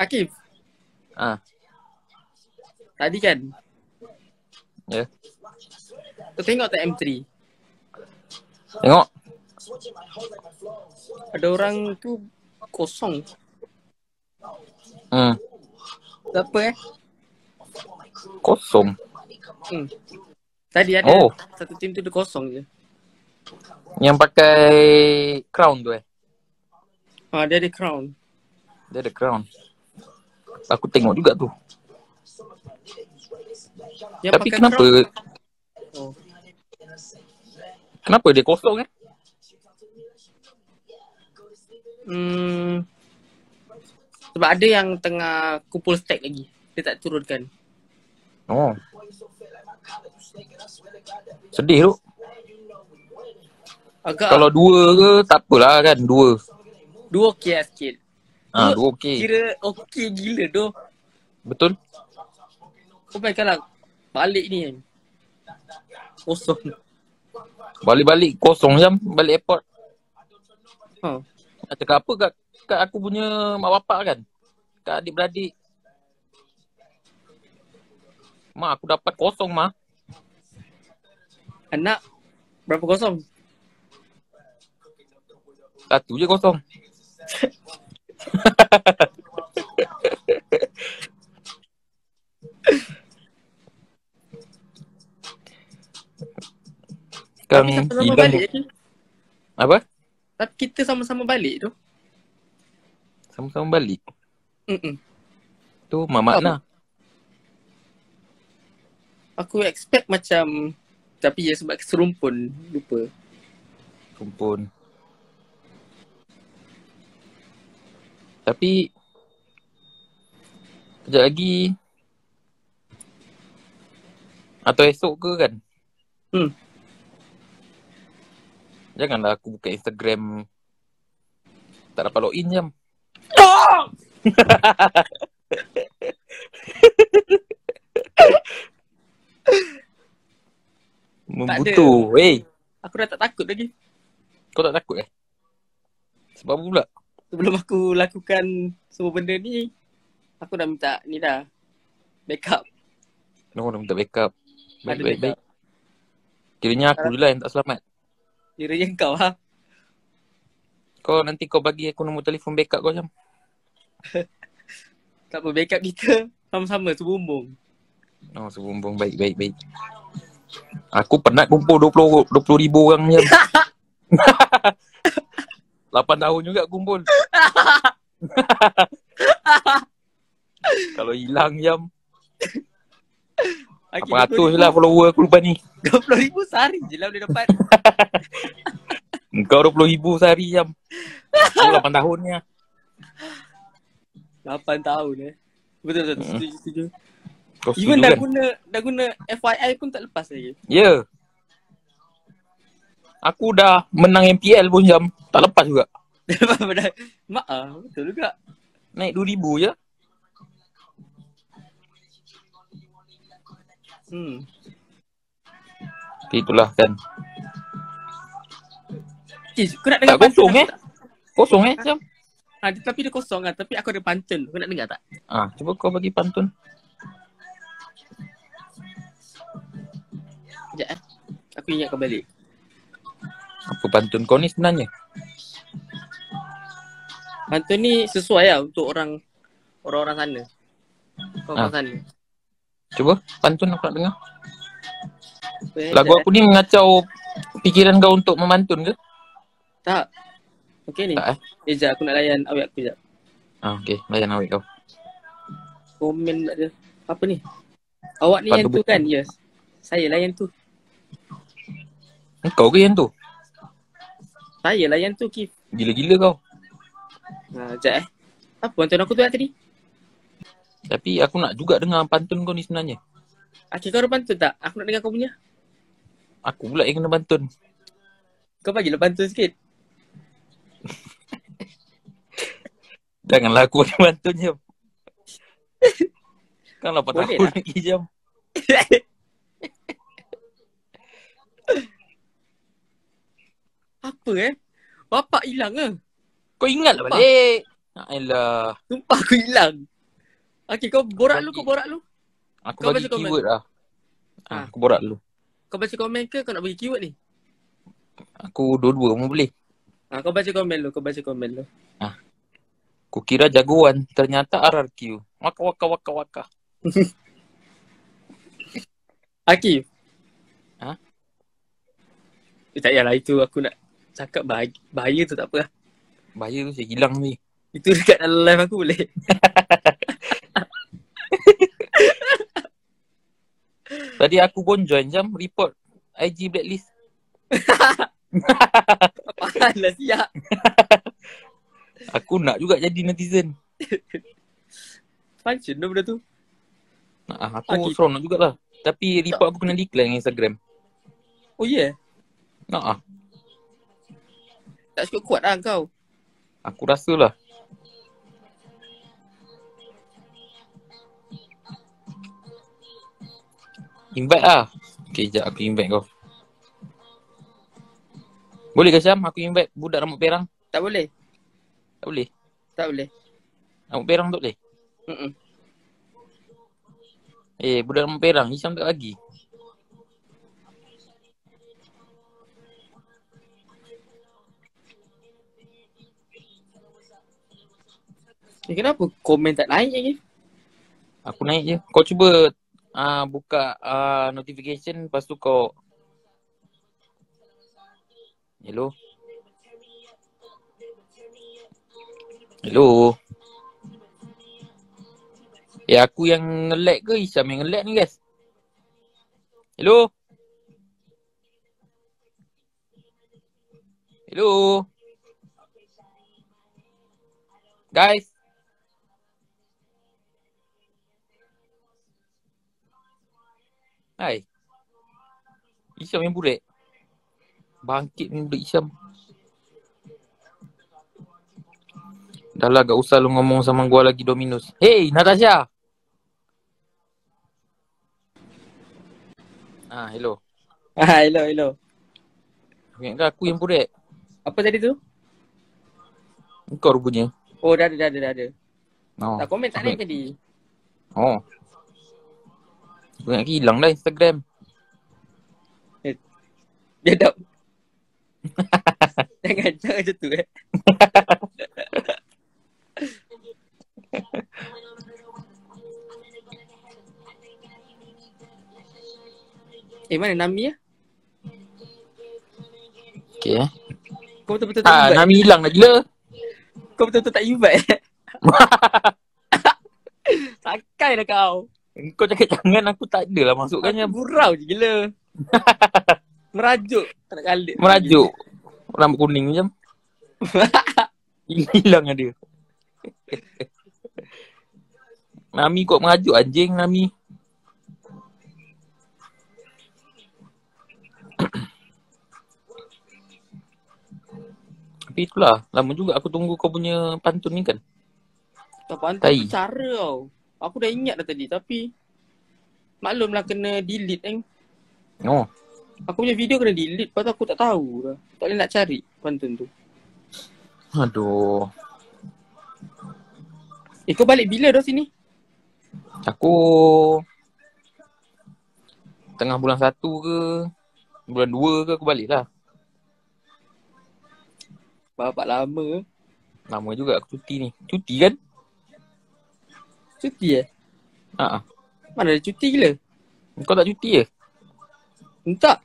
Akif, Ah, tadi kan ya. kau tengok tak M3? Tengok. Ada orang tu kosong. Hmm. Kenapa eh? Kosong. Hmm. Tadi ada Oh. satu tim tu dia kosong je. Yang pakai crown tu eh. Ha, dia ada crown. Dia ada crown. Aku tengok juga tu. Yang Tapi kenapa oh. kenapa dia kosong eh? Hmm. Sebab ada yang tengah kumpul stack lagi. Dia tak turunkan. Oh. Sedih tu. Agak Kalau dua ke tak apalah kan dua. dua okey lah sikit. Ha, Dua okey. Kira okey gila tu. Betul? Kau bayangkanlah balik ni kan. Kosong. Balik-balik kosong jam balik airport. Ha. Cakap apa kat, kat aku punya mak bapak kan? Kat adik-beradik. Mak aku dapat kosong mah. Anak berapa kosong? Satu je kosong. Sekarang Tapi sama-sama balik je. Apa? Tapi kita sama-sama balik tu. Sama-sama balik Mm-mm. Tu mak makna Aku expect macam tapi ya sebab keserumpun lupa. Kumpul Tapi Kejap lagi Atau esok ke kan? Hmm. Janganlah aku buka Instagram Tak dapat login jam. Membutuh Wey Aku dah tak takut lagi. Kau tak takut eh? Sebab apa pula Sebelum aku lakukan semua benda ni, aku dah minta ni dah. Backup. Kau dah minta backup Baik Ada baik backup. baik Kiranya aku je lah yang tak selamat Kiranya kau ha. Kau nanti kau bagi aku nombor telefon backup kau jam Tak apa, backup kita sama-sama sebumbung. Oh sebumbung baik baik baik Aku penat kumpul 20 20 ribu orang jam 8 tahun juga kumpul Kalau hilang jam Okay, Apa ratus je lah follower aku lepas ni 20 ribu sehari je lah boleh dapat. Kau 20 ribu sehari jam Aku 8 tahun ni lah 8 tahun eh. Betul betul. Mm. Setuju setuju. Kau Even dah kan? guna dah guna FYI pun tak lepas lagi. Ya yeah. Aku dah menang MPL pun jam Tak lepas juga Daripada mak ah, betul juga. Naik 2 ribu je Hmm. Itulah kan Okay, kau nak Tak dengar pantun kosong eh tak? Kosong eh jam Ha, dia- tapi dia kosong kan. Tapi aku ada pantun. Kau nak dengar tak? Ah, Cuba kau bagi pantun Sekejap eh. Aku ingatkan balik. Apa pantun kau ni sebenarnya Pantun ni sesuai lah untuk orang orang-orang sana. Orang-orang Ah. sana. Cuba pantun aku nak dengar eh? Lagu aku ni mengacau Pikiran kau untuk memantun ke? Tak. Okay ni. Tak eh Eh, sekejap aku nak layan awet aku sekejap. ah, Okay layan awet kau Komen tak ada. Apa ni? Awak ni Pantun yang tu kan? Yes. Saya lah yang tu. Kau ke yang tu? Saya lah yang tu, Kif. Gila-gila kau Ha, sekejap eh. Apa pantun aku tu tadi? Tapi aku nak juga dengar pantun kau ni sebenarnya Akif kau ada pantun tak? Aku nak dengar kau punya. Aku pula yang kena pantun Kau bagilah pantun sikit. Janganlah aku ada pantun jam Kan 8 Boleh tahun tak? lagi jam Apa eh? Bapak hilang ke? Kau ingat lah balik Alah Sumpah aku hilang. Okay, kau borak lu, kau borak lu. Aku Kau bagi keyword lah. Ha. Ha. Aku borak dulu. Kau baca komen ke kau nak bagi keyword ni? Aku dua-dua pun boleh. Ha, kau baca komen lu, kau baca komen lu. Kukira jagoan, ternyata RRQ. Waka waka waka waka. Akif. Ha? Eh, tak payahlah itu aku nak cakap bahaya, bahaya tu tak apa lah. Bahaya tu saya hilang ni. Itu dekat dalam live aku boleh. Tadi aku pun join jam report IG blacklist. Faham lah siap. Aku nak juga jadi netizen. Function tu benda tu. Ha, aku Okay. okay. seronok jugalah. Tapi report aku kena decline Instagram. Oh ya? Yeah. Nah, ah, Tak cukup kuat lah kau. aku rasa lah. Invite lah. Okay, sekejap aku invite kau. Boleh ke Syam? Aku invite budak rambut perang. Tak boleh. Tak boleh. Tak boleh. Rambut perang tak boleh. Mm-mm. Eh, budak rambut perang. Hisham tak lagi. Eh, kenapa komen tak naik lagi? Aku naik je. Kau cuba uh, buka uh, notification. Lepas tu kau... Hello? Hello? Eh, aku yang nge-lag ke Hisham yang nge-lag ni guys? Hello? Hello? Guys? Hai. Isyam yang burik. Bangkit ni budak Isyam. Dah lah gak usah lu ngomong sama gua lagi Dominus. Hey Natasha. Ah, hello. Ah, hello, hello. Ingat aku yang burik? Apa tadi tu? Kau rupanya. Oh, dah ada, dah ada, dah ada. Oh. Tak komen tak naik tadi. Oh. Aku ingat hilang dah Instagram. Dia dah. jangan, jangan macam tu eh. eh, mana Nami ya? Okay eh. Kau betul-betul tak Ah, invite? Nami hilang dah gila. Kau betul-betul tak invite eh? Sakai dah kau. Kau cakap jangan aku tak adalah masukkannya. Aku gurau je gila. Merajuk. Tak nak kalik. Merajuk. Rambut kuning macam. Hilang lah dia. Nami kok merajuk anjing Nami. Tapi itulah, lama juga aku tunggu kau punya pantun ni kan. Tak tu cara tau. Aku dah ingat dah tadi tapi maklumlah kena delete kan. Oh, Aku punya video kena delete lepas tu aku tak tahu dah. Tak boleh nak cari pantun tu. aduh. Eh kau balik bila dah sini? Aku tengah bulan satu ke bulan dua ke aku balik lah. Bapak lama. Lama juga aku cuti ni. Cuti kan? Cuti eh? Ha. Mana ada cuti gila? Kau tak cuti ke? Entah.